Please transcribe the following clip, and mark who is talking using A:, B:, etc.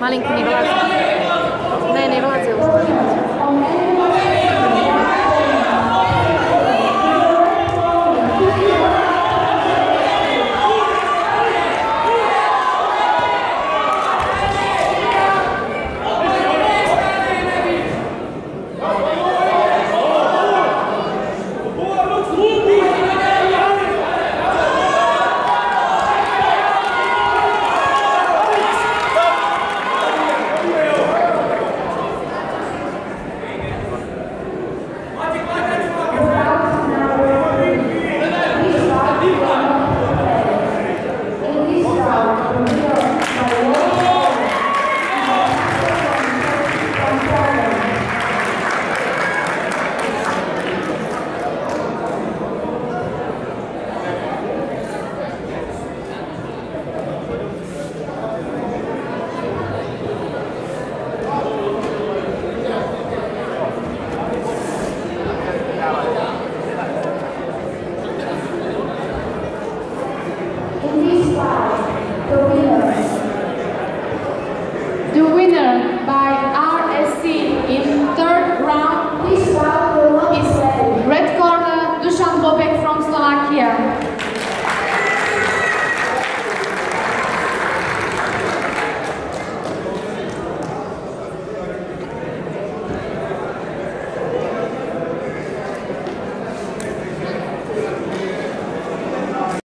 A: Маленький не вылазил. Не, не вылазил.